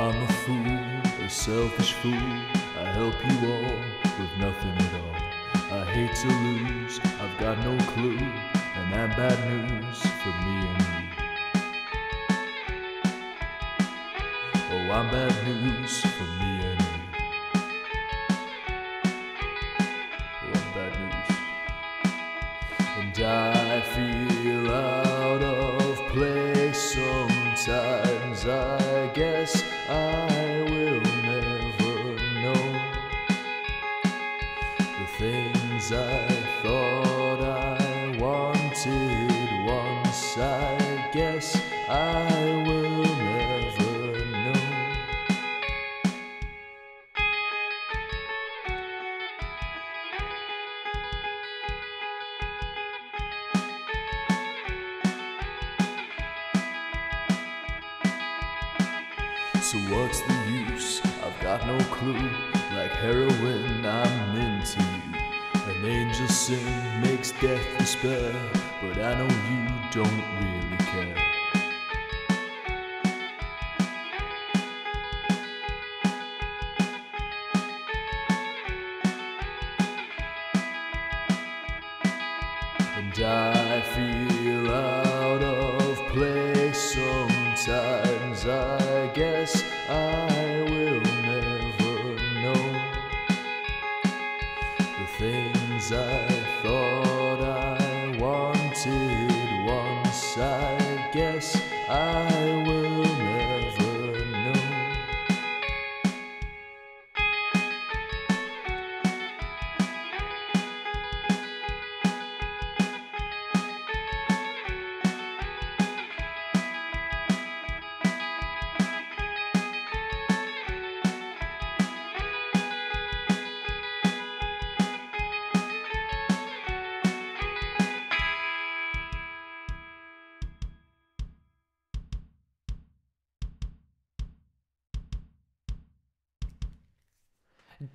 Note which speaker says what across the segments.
Speaker 1: I'm a fool, a selfish fool. I help you all with nothing at all. I hate to lose, I've got no clue, and I'm bad news for me and you. Oh, I'm bad news for me guess the use? I've got no clue. Like heroin, I'm into you. An angel sing makes death despair, but I know you don't really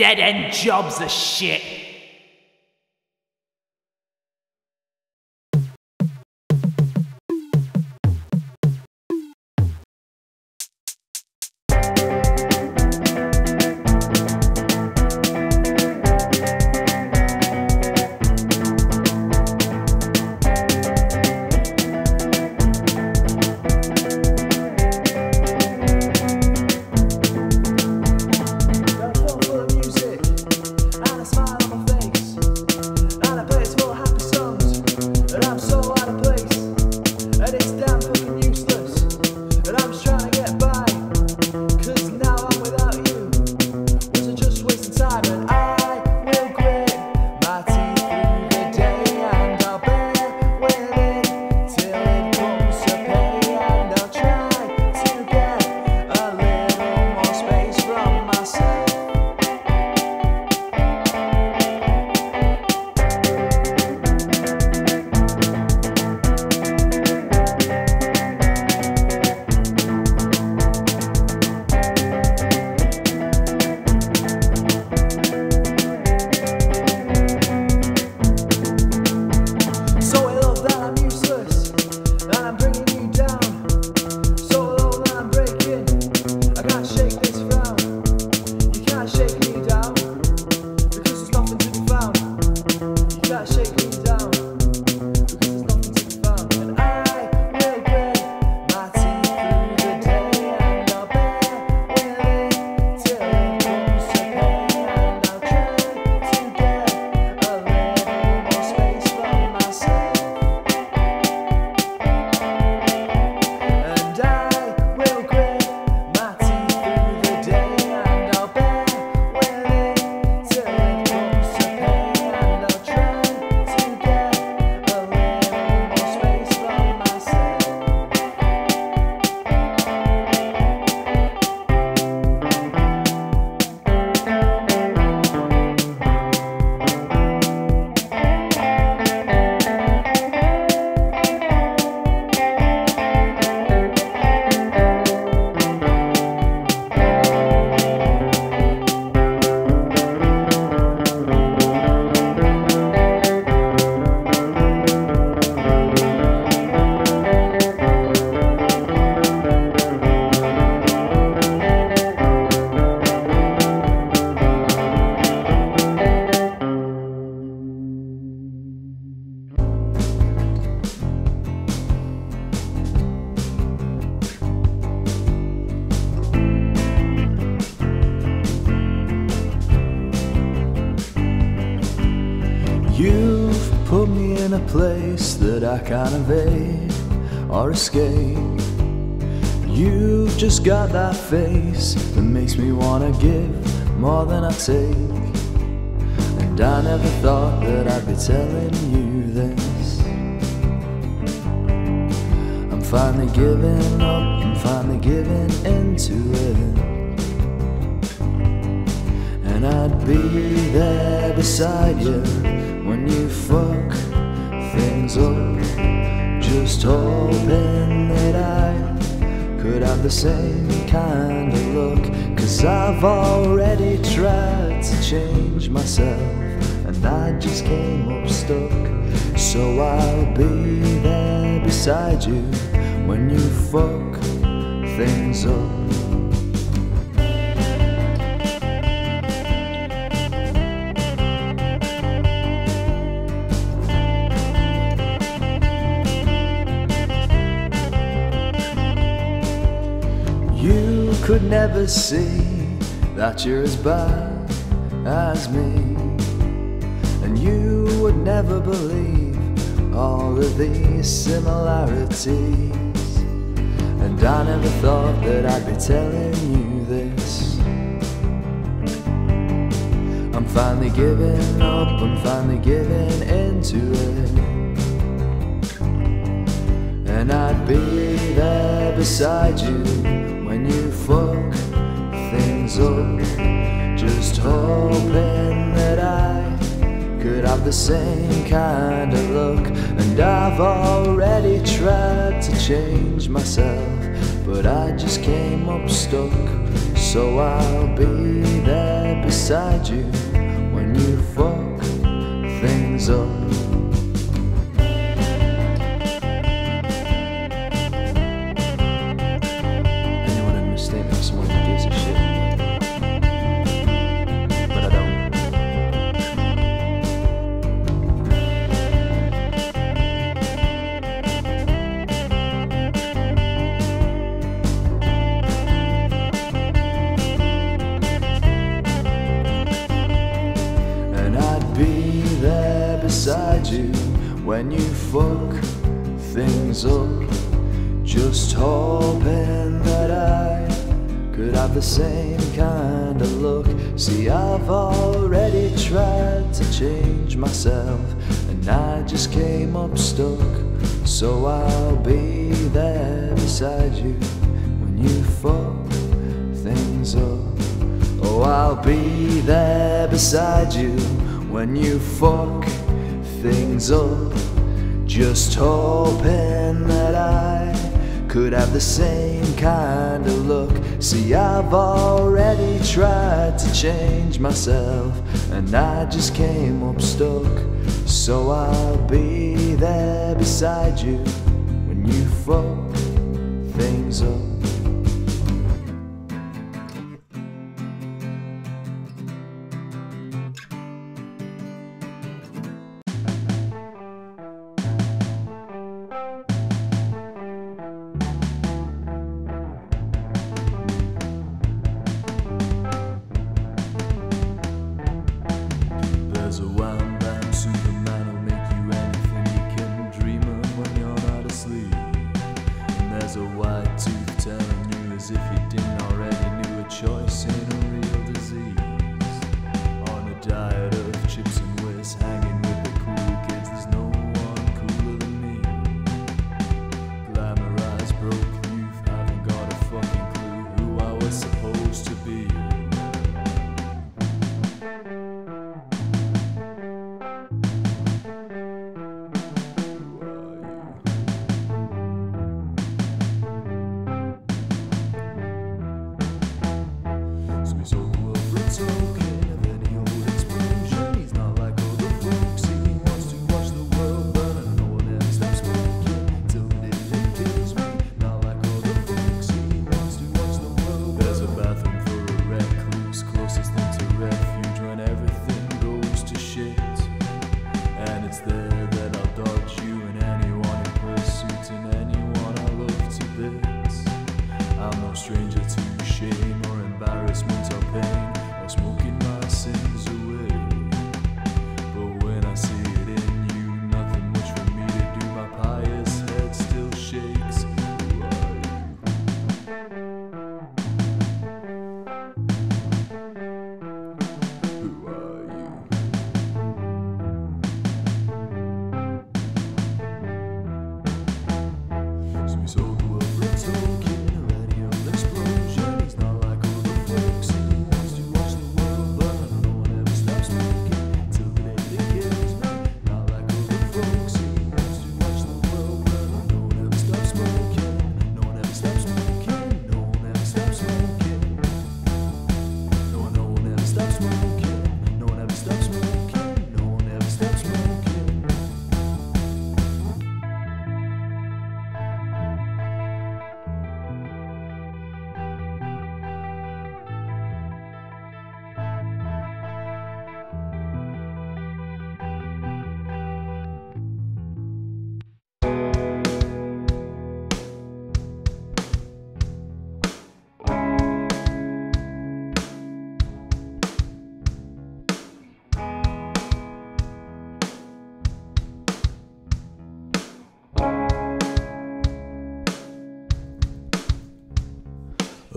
Speaker 2: Dead end jobs are shit.
Speaker 1: That I can't evade or escape. You've just got that face that makes me wanna give more than I take. And I never thought that I'd be telling you this. I'm finally giving up, I'm finally giving into it. And I'd be there beside you when you fuck things up. Just hoping that I could have the same kind of look. Cause I've already tried to change myself, and I just came up stuck. So I'll be there beside you when you fuck things up. Never see that you're as bad as me, and you would never believe all of these similarities. And I never thought that I'd be telling you this. I'm finally giving up, I'm finally giving into it. And I'd be there beside you fuck things up. Just hoping that I could have the same kind of look. And I've already tried to change myself, but I just came up stuck. So I'll be there beside you when you fuck things up. When you fuck things up. Just hoping that I could have the same kind of look. See, I've already tried to change myself, and I just came up stuck. So I'll be there beside you when you fuck things up. Oh, I'll be there beside you when you fuck things up. Just hoping that I could have the same kind of look. See, I've already tried to change myself, and I just came up stuck. So I'll be there beside you when you fuck things up. That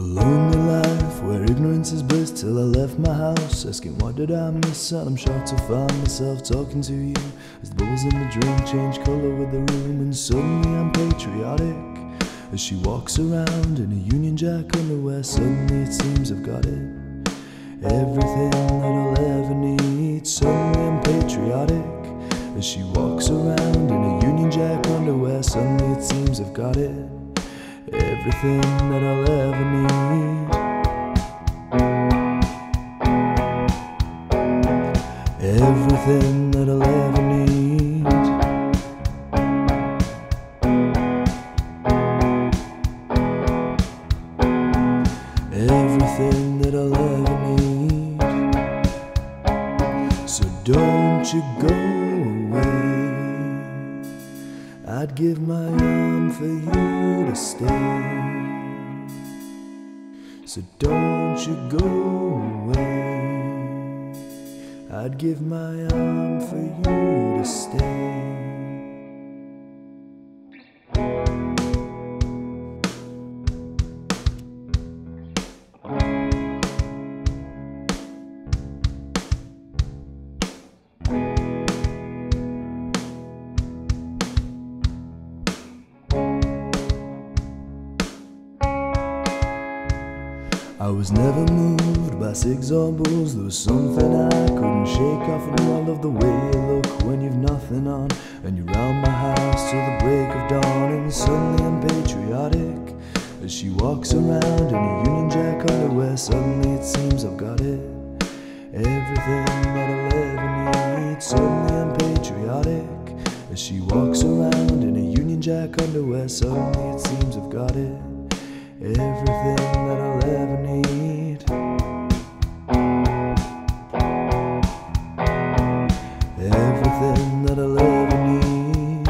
Speaker 1: lonely life where ignorance is bliss till I left my house asking what did I miss and I'm shocked to find myself talking to you as the bubbles in the drink change color with the room and suddenly I'm patriotic. As she walks around in a Union Jack underwear suddenly it seems I've got it. Everything that I'll ever need suddenly I'm patriotic. As she walks around in a Union Jack underwear suddenly it seems I've got it everything that I'll ever need. Everything I'd give my arm for you to stay. So don't you go away. I'd give my arm for you to stay. I was never moved by cigs or booze. There was something I couldn't shake off, and I love the way you look when you've nothing on, and you're round my house till the break of dawn. And suddenly I'm patriotic as she walks around in a Union Jack underwear. Suddenly it seems I've got it, everything that I'll ever need. Suddenly I'm patriotic as she walks around in a Union Jack underwear. Suddenly it seems I've got it everything that I'll ever need. Everything that I'll ever need.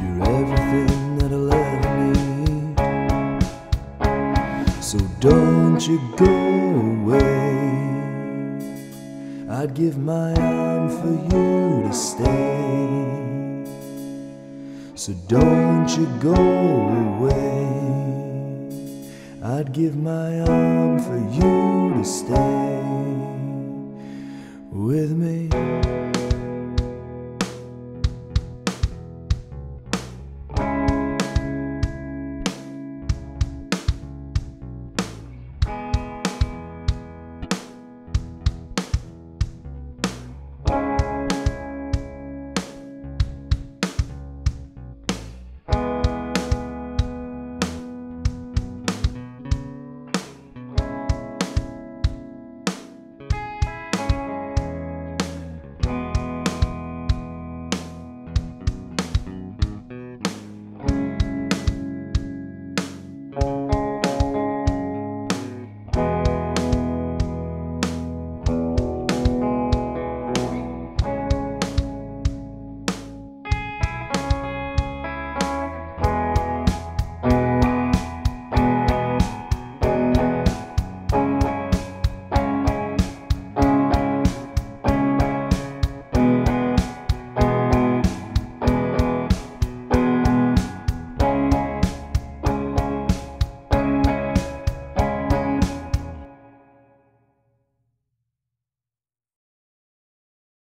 Speaker 1: You're everything that I'll ever need. So don't you go I'd give my arm for you to stay. So don't you go away. I'd give my arm for you to stay with me.